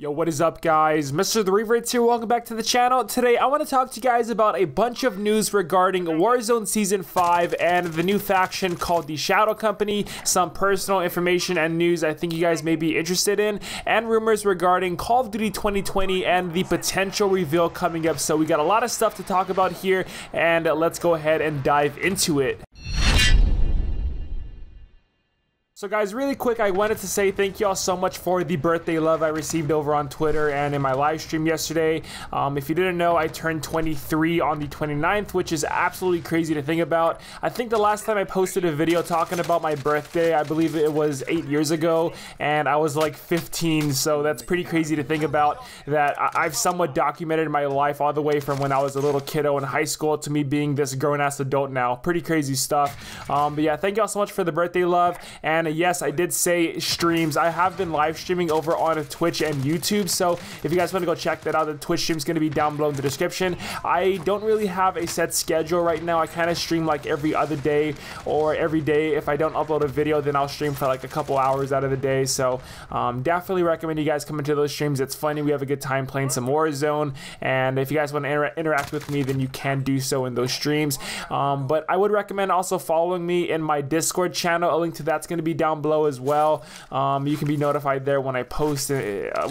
Yo, what is up guys? Mr. The Revertz here, welcome back to the channel. Today, I want to talk to you guys about a bunch of news regarding Warzone Season 5 and the new faction called the Shadow Company, some personal information and news I think you guys may be interested in, and rumors regarding Call of Duty 2020 and the potential reveal coming up. So we got a lot of stuff to talk about here, and let's go ahead and dive into it. So guys, really quick, I wanted to say thank you all so much for the birthday love I received over on Twitter and in my live stream yesterday. Um, if you didn't know, I turned 23 on the 29th, which is absolutely crazy to think about. I think the last time I posted a video talking about my birthday, I believe it was eight years ago, and I was like 15, so that's pretty crazy to think about that I've somewhat documented my life all the way from when I was a little kiddo in high school to me being this grown-ass adult now. Pretty crazy stuff. Um, but yeah, thank you all so much for the birthday love, and yes, I did say streams. I have been live streaming over on Twitch and YouTube, so if you guys want to go check that out, the Twitch stream is going to be down below in the description. I don't really have a set schedule right now. I kind of stream like every other day or every day. If I don't upload a video, then I'll stream for like a couple hours out of the day. So um, definitely recommend you guys come into those streams. It's funny. We have a good time playing some Warzone, and if you guys want to inter interact with me, then you can do so in those streams. Um, but I would recommend also following me in my Discord channel. A link to that's going to be down below as well. Um, you can be notified there when I post, uh,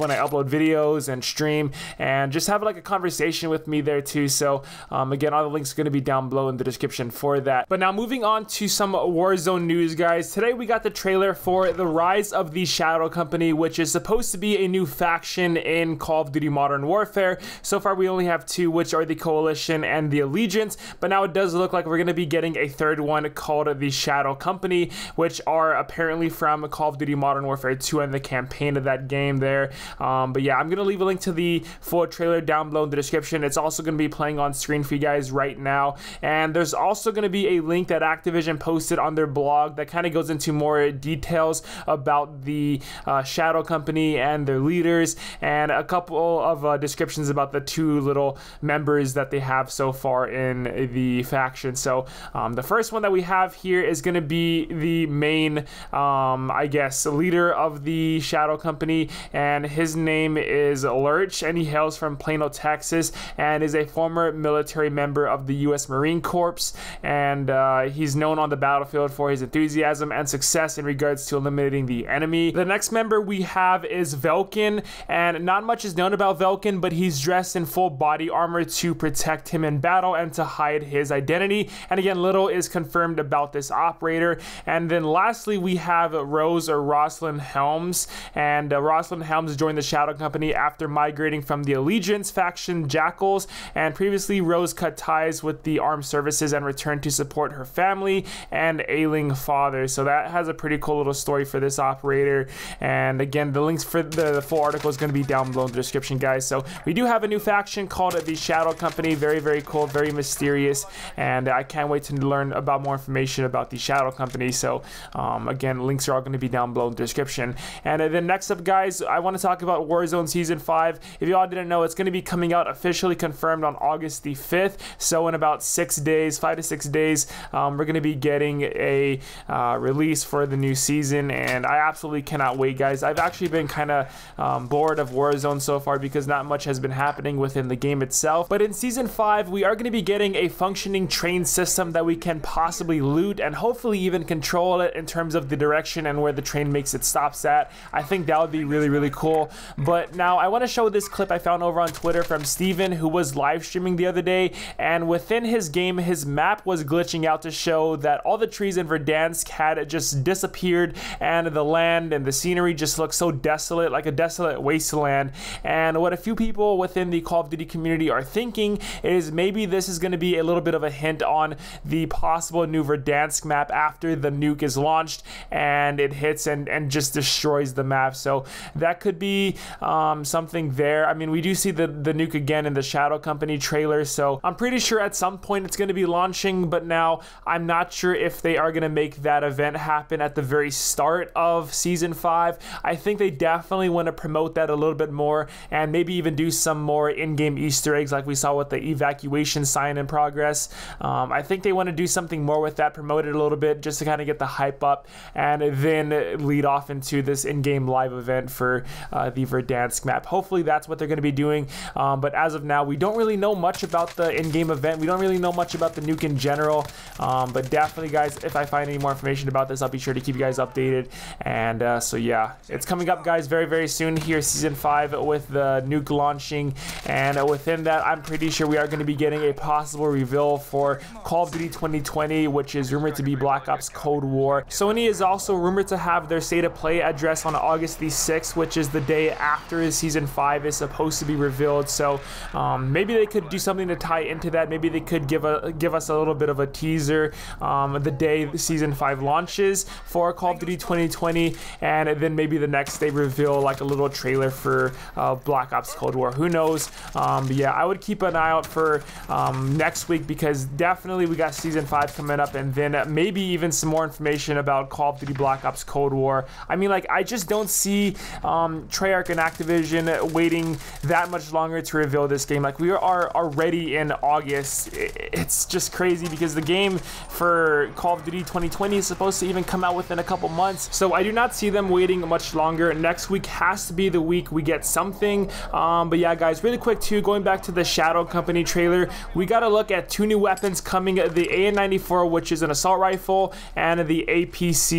when I upload videos and stream, and just have like a conversation with me there too. So um, again, all the links are going to be down below in the description for that. But now moving on to some Warzone news, guys. Today we got the trailer for the Rise of the Shadow Company, which is supposed to be a new faction in Call of Duty Modern Warfare. So far, we only have two, which are the Coalition and the Allegiance. But now it does look like we're going to be getting a third one called the Shadow Company, which are apparently from Call of Duty Modern Warfare 2 and the campaign of that game there. Um, but yeah, I'm going to leave a link to the full trailer down below in the description. It's also going to be playing on screen for you guys right now. And there's also going to be a link that Activision posted on their blog that kind of goes into more details about the uh, Shadow Company and their leaders and a couple of uh, descriptions about the two little members that they have so far in the faction. So um, the first one that we have here is going to be the main um, I guess, leader of the Shadow Company, and his name is Lerch, and he hails from Plano, Texas, and is a former military member of the U.S. Marine Corps, and uh, he's known on the battlefield for his enthusiasm and success in regards to eliminating the enemy. The next member we have is Velkin, and not much is known about Velkin, but he's dressed in full body armor to protect him in battle and to hide his identity. And again, little is confirmed about this operator. And then lastly, we have Rose or Rosalind Helms, and uh, Rosalind Helms joined the Shadow Company after migrating from the Allegiance faction Jackals, and previously Rose cut ties with the armed services and returned to support her family and ailing father. So that has a pretty cool little story for this operator. And again, the links for the, the full article is going to be down below in the description, guys. So we do have a new faction called the Shadow Company. Very, very cool, very mysterious, and I can't wait to learn about more information about the Shadow Company. So um, again, links are all going to be down below in the description. And then next up, guys, I want to talk about Warzone Season 5. If y'all didn't know, it's going to be coming out officially confirmed on August the 5th. So in about six days, five to six days, um, we're going to be getting a uh, release for the new season. And I absolutely cannot wait, guys. I've actually been kind of um, bored of Warzone so far because not much has been happening within the game itself. But in Season 5, we are going to be getting a functioning train system that we can possibly loot and hopefully even control it in terms of the direction and where the train makes its stops at. I think that would be really, really cool. But now I want to show this clip I found over on Twitter from Steven, who was live streaming the other day. And within his game, his map was glitching out to show that all the trees in Verdansk had just disappeared and the land and the scenery just looked so desolate, like a desolate wasteland. And what a few people within the Call of Duty community are thinking is maybe this is going to be a little bit of a hint on the possible new Verdansk map after the nuke is launched and it hits and, and just destroys the map. So that could be um, something there. I mean, we do see the, the nuke again in the Shadow Company trailer. So I'm pretty sure at some point it's going to be launching, but now I'm not sure if they are going to make that event happen at the very start of season five. I think they definitely want to promote that a little bit more and maybe even do some more in-game Easter eggs like we saw with the evacuation sign in progress. Um, I think they want to do something more with that, promote it a little bit just to kind of get the hype up. And then lead off into this in-game live event for uh, the Verdansk map. Hopefully that's what they're going to be doing. Um, but as of now, we don't really know much about the in-game event. We don't really know much about the nuke in general. Um, but definitely, guys, if I find any more information about this, I'll be sure to keep you guys updated. And uh, so yeah, it's coming up, guys, very very soon here, season five with the nuke launching. And within that, I'm pretty sure we are going to be getting a possible reveal for Call of Duty 2020, which is rumored to be Black Ops Cold War. Sony is also rumored to have their state of play address on August the 6th, which is the day after season 5 is supposed to be revealed. So um, maybe they could do something to tie into that. Maybe they could give a give us a little bit of a teaser um, the day season 5 launches for Call of Duty 2020, and then maybe the next day reveal like a little trailer for uh, Black Ops Cold War. Who knows? Um, but yeah, I would keep an eye out for um, next week because definitely we got season 5 coming up, and then maybe even some more information about Call of Duty Black Ops Cold War. I mean, like, I just don't see um, Treyarch and Activision waiting that much longer to reveal this game. Like, we are already in August. It's just crazy because the game for Call of Duty 2020 is supposed to even come out within a couple months. So I do not see them waiting much longer. Next week has to be the week we get something. Um, but yeah, guys, really quick too, going back to the Shadow Company trailer, we got to look at two new weapons coming, the AN-94, which is an assault rifle, and the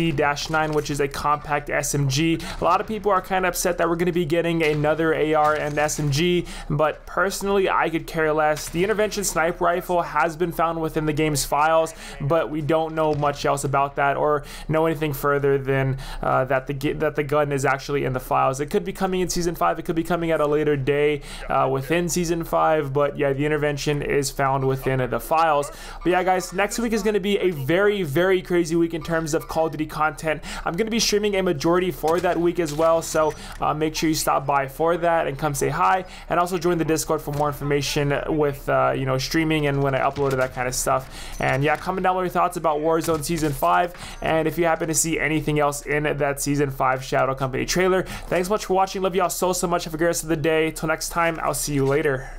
APC-9, which is a compact SMG. A lot of people are kind of upset that we're going to be getting another AR and SMG, but personally, I could care less. The intervention sniper rifle has been found within the game's files, but we don't know much else about that or know anything further than uh, that the that the gun is actually in the files. It could be coming in season five. It could be coming at a later day uh, within season five, but yeah, the intervention is found within the files. But yeah, guys, next week is going to be a very very crazy week in terms of Call of Duty content. I'm going to be streaming a majority for that week as well, so uh, make sure you stop by for that and come say hi, and also join the Discord for more information with uh, you know streaming and when I upload that kind of stuff. And yeah, comment down your thoughts about Warzone Season 5, and if you happen to see anything else in that Season 5 Shadow Company trailer. Thanks so much for watching. Love y'all so, so much. Have a great rest of the day. Till next time, I'll see you later.